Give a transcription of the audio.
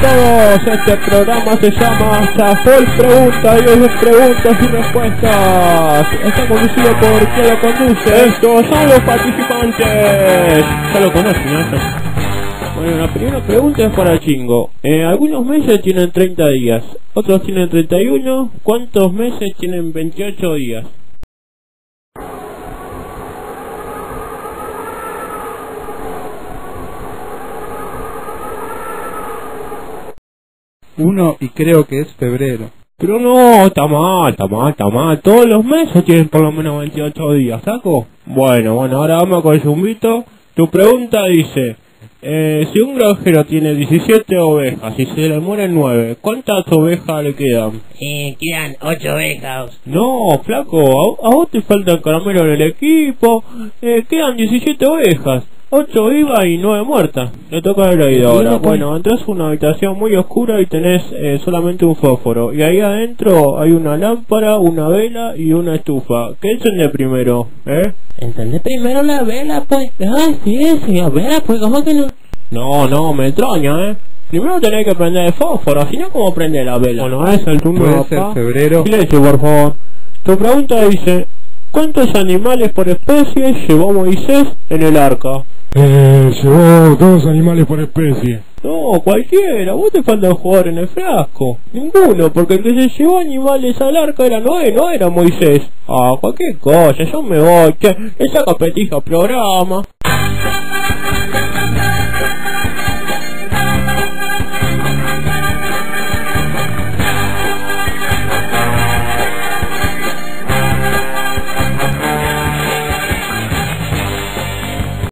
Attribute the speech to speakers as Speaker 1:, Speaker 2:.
Speaker 1: todos, este programa se llama Zafol Pregunta y hoy es preguntas y respuestas. Está conducido por quien lo conduce. Estos son los participantes. Ya lo conocen, ¿no? Bueno, la primera pregunta es para Chingo. Eh, algunos meses tienen 30 días, otros tienen 31. ¿Cuántos meses tienen 28 días?
Speaker 2: Uno y creo que es febrero.
Speaker 1: Pero no, está mal, está mal, está mal. Todos los meses tienen por lo menos 28 días, ¿saco? Bueno, bueno, ahora vamos con el zumbito. Tu pregunta dice, eh, si un granjero tiene 17 ovejas y se le mueren 9, ¿cuántas ovejas le quedan?
Speaker 3: Eh, quedan ocho ovejas.
Speaker 1: No, flaco, a, a vos te faltan caramelos en el equipo. Eh, quedan 17 ovejas. 8 vivas y 9 muertas. Le toca el oído ahora. Bueno, entras a una habitación muy oscura y tenés eh, solamente un fósforo. Y ahí adentro hay una lámpara, una vela y una estufa. ¿Qué encende primero? ¿Eh?
Speaker 3: ¿Entendés primero la vela, pues? Ay, sí, sí, la vela, pues, ¿cómo que no?
Speaker 1: No, no, me extraña, ¿eh? Primero tenés que prender el fósforo, si no, ¿cómo prende la vela? Bueno, es el turno de papá.
Speaker 2: febrero.
Speaker 1: Silencio, por favor. Tu pregunta dice, ¿cuántos animales por especie llevó Moisés en el arca?
Speaker 4: Eh, llevó dos animales por especie.
Speaker 1: No, cualquiera, vos te falta jugar en el frasco. Ninguno, porque el que se llevó animales al arca era Noé, no era Moisés. Ah, cualquier cosa, yo me voy, che, le saca petija programa.